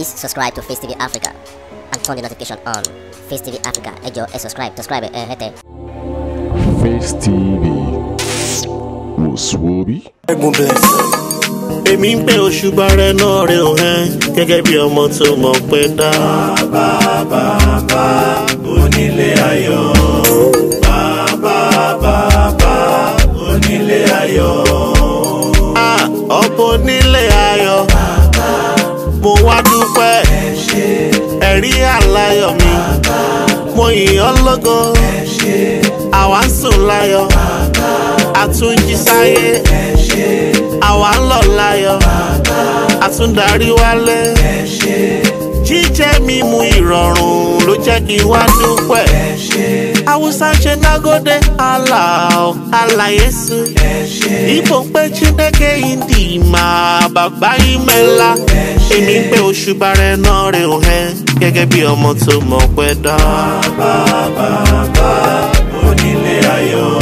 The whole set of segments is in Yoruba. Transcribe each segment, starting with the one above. Please subscribe to Face TV Africa and turn the notification on. Face TV Africa, ẹ jọ̀ọ́ ẹ subscribe, subscribe ẹ eh, hẹ́tẹ̀. Face TV wò sùn orí. ẹ̀gùn bẹ́ẹ̀ èmi ń pẹ́ òṣùbà rẹ náà rẹ ò hẹ́n gẹ́gẹ́ bí ọmọ tó mọ̀ Ba dá. bàbá ba. onílé ayọ̀ bàbá bàbá onílé ayọ̀. Ah, ọ̀pọ̀ onílé ayo. mo wá dúpẹ́ ẹ̀rí àláyọ̀ mi mo yìn ọ́ lógo àwa ń sùn láyọ̀ àtúnjí sáyé àwa ń lọ láyọ̀ àtúndarí wálé jíjẹ́ mímu ìrọ̀rùn ló jẹ́ kí n wá dúpẹ́ haúsá ṣe nágódé aláò aláyé sùn. Igbo mkpe Chineke ndị ma bàbá imela èmi ń pe Ọ̀ṣùbàrẹ̀ náà rè ó hẹ́ gẹ́gẹ́ bí ọmọ tó mọ̀ pẹ́ dá. bàbá bàbá onílé ayọ̀.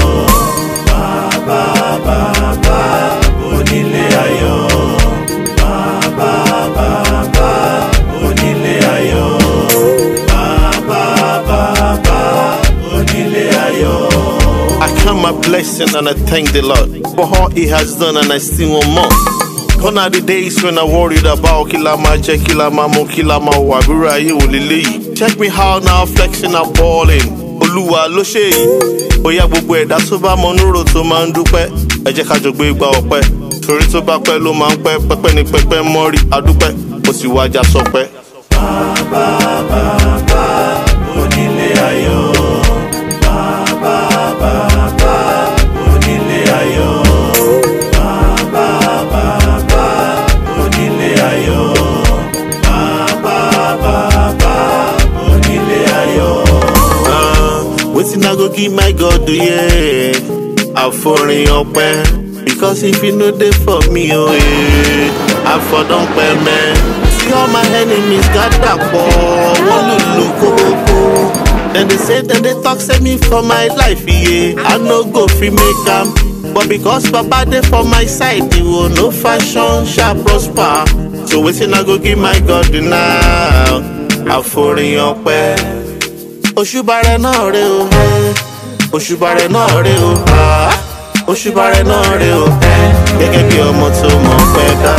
blessing and I thank the Lord for how He has done and I sing want more. Gone are the days when I worried about Kilama, Jack, mama Mo, Kilama, Wabura, Yulili. Check me how now, flexing and balling. Oluwa ló ṣe yìí. Bóyá gbogbo ẹ̀dá tó bá mọ núrò tó máa ń dúpẹ́. Ẹ jẹ́ ká jọ bá pẹ́ ló máa ń pẹ́. Pẹ́pẹ́ ni pẹ́pẹ́ mọ́rí adúpẹ́. Ó sì wájà sọpẹ́. Bàbá give my God yeah. I your ọpẹ́ because if you know they for me o oh, yeah. Àfọ̀dán man. see all my enemies got that wọ́n lùlù kókókó. Dem dey say that they talk say me for my life yeah. I no go fit make am. But because Baba dey for my side, you will no fashion shall prosper. So wetin I go give my God now? I Àforin your Òṣùbà rẹ̀ náà rẹ̀ o òṣùbà rẹ̀ náà rè o òṣùbà ah, rẹ̀ náà rè o eh, gẹ́gẹ́ bí ọmọ tó mọ̀ pẹ́ ká.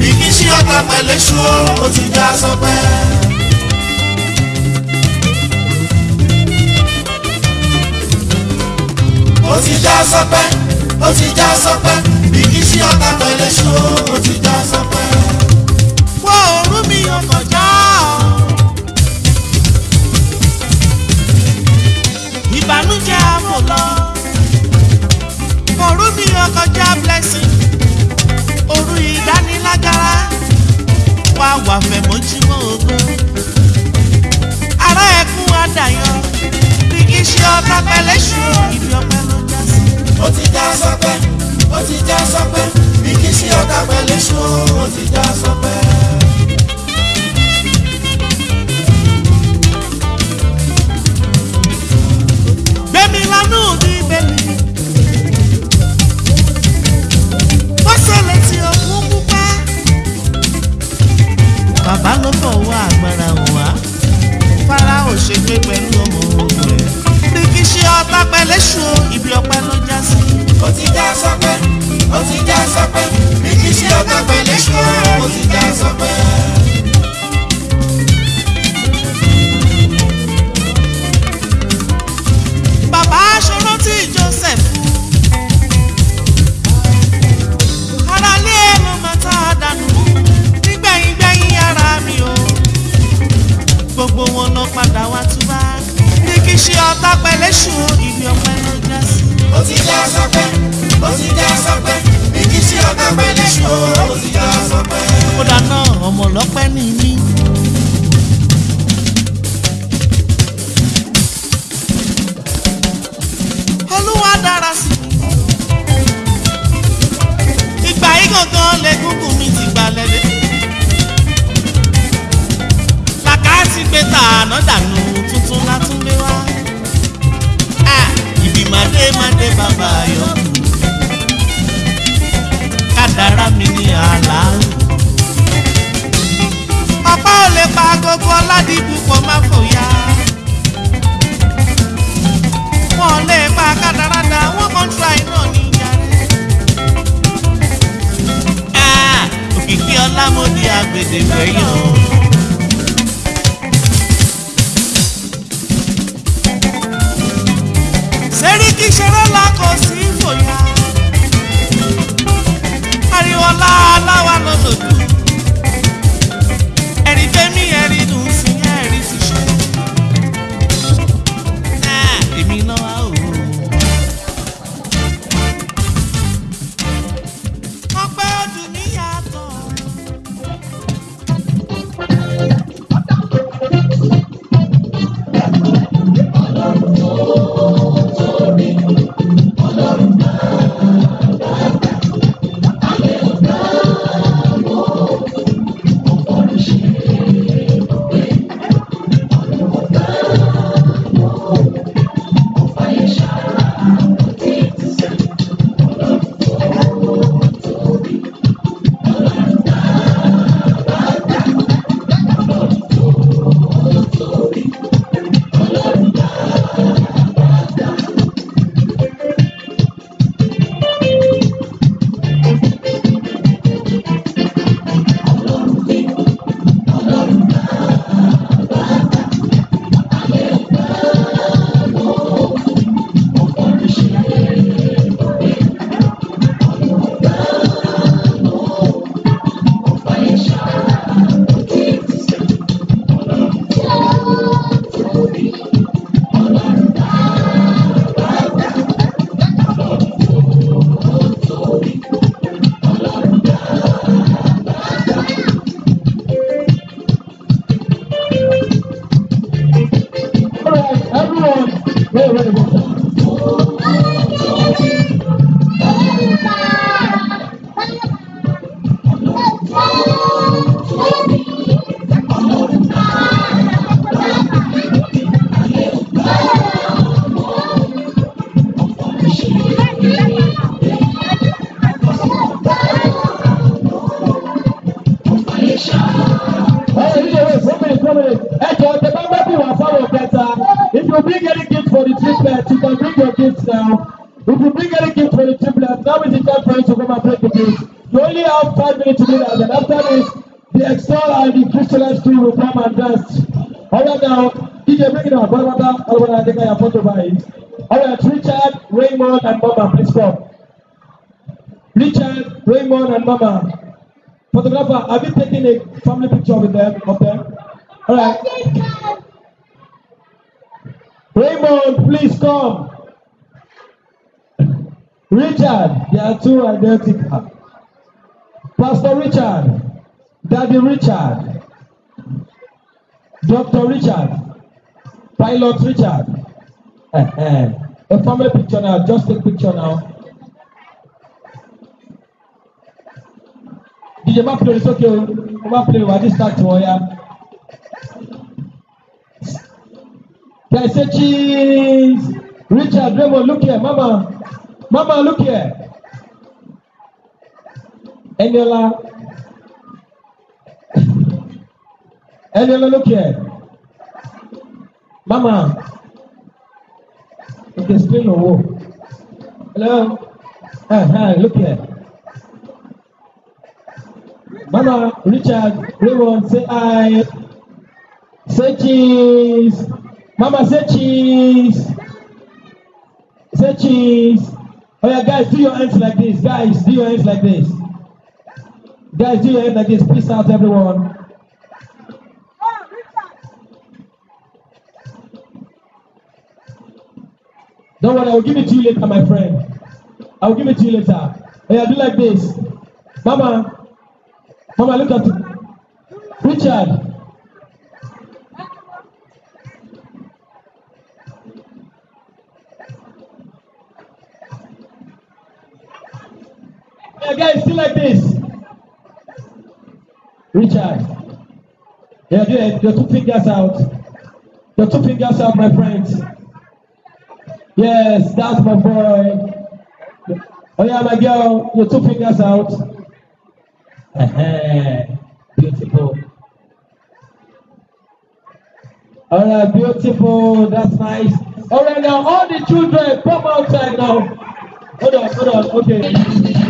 Bìkí sí ọ̀tá pẹ̀lú ṣú ó ti já sọpẹ́. Ó ti já sọpẹ́, ó ti já sọpẹ́, bìkí sí ọ̀tá pẹ̀lú ṣú ó ti já sọpẹ́. Wọ́n òórùn mi ọkọ̀ já. Ìbànújẹ́ àmọ̀ lọ. di púpọ̀ má fòyà. wọn lè pa kàdàràdà wọn kàn ń iná ní yàrá. Ah, òkìkí ọlámọdé àgbèdè fẹ́yàn. sẹ́ríkì ṣeré la kò sí fòyà. ariwo aláwa. four minutes. the ọ̀tẹ̀ will follow better. If you bring any gift for the triplets, you can bring your gifts now. If you bring any gift for the triplets, now is the time for you to come and break the gifts. You only have five minutes to do that. And after this, the extol and the crystallized tree will come and dance. All right now, DJ bring it I Bọ́lá bá Alwala Adékáyà fọ́tò báyìí. All right, Richard, Raymond and Mama, please come. Richard, Raymond and Mama. Photographer, have you taken a family picture with them, of them? right. Raymond, please come. Richard, they are two identical. Pastor Richard, Daddy Richard, Doctor Richard, Pilot Richard. A family picture now, just a picture now. DJ, ma play, it's okay. Ma play, we are just start to, oh, yeah. Can I say cheese. Richard Raymond, look here, Mama. Mama, look here. Anyola. Anyola, look here. Mama. Okay, screen or wall. Hello. Uh -huh, look here. Mama, Richard Raymond, say hi. Say cheese. Mama, say cheese. Say cheese. Oh yeah, guys, do your hands like this. Guys, do your hands like this. Guys, do your hands like this. Peace out, everyone. Don't worry, I will give it to you later, my friend. I will give it to you later. Hey, oh, yeah, do like this. Mama, Mama, look at Richard. The guy is still like this. Richard. Yeah, there, your two fingers out. Your two fingers out, my friends. Yes, that's my boy. Oh yeah, my girl, your two fingers out. uh Beautiful. All right, beautiful. That's nice. All right, now all the children come outside now. Hold on, hold on. Okay.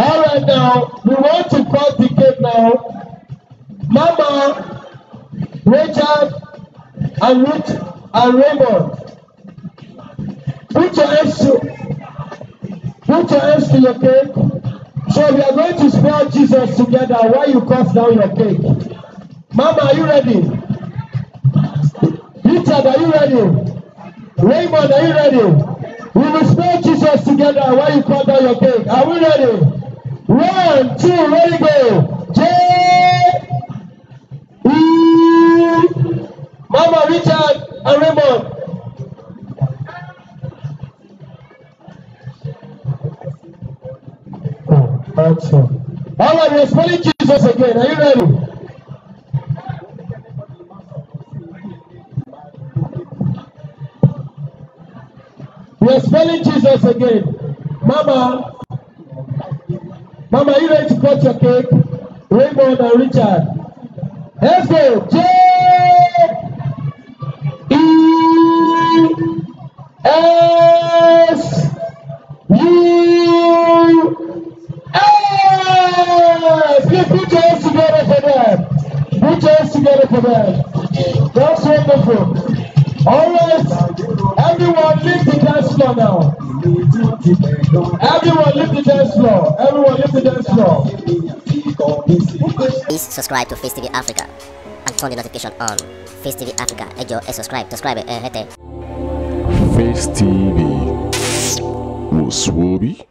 All right now, we want to call the kid now. Mama, Richard, and Ruth, and Raymond. Put your hands to, put your hands to your cake. So we are going to spell Jesus together while you cut down your cake. Mama, are you ready? Richard, are you ready? Raymond, are you ready? We will spell Jesus together while you cut down your cake. Are we ready? One, two, ready, go. J. E. Mama Richard and Raymond. Oh, awesome. All right, we're spelling Jesus again. Are you ready? We are spelling Jesus again. Mama, Mama Ira cut your cake. Raymond and Richard. Let's go. J E S U S. Please put your hands together for them. Put your hands together for them. That's wonderful. All right. Everyone leave the dance floor now. Everyone leave the dance floor. Everyone leave the dance floor. Please subscribe to Face TV Africa and turn the notification on. Face TV Africa. Ejo, hey, subscribe, subscribe, eh, Face TV. Was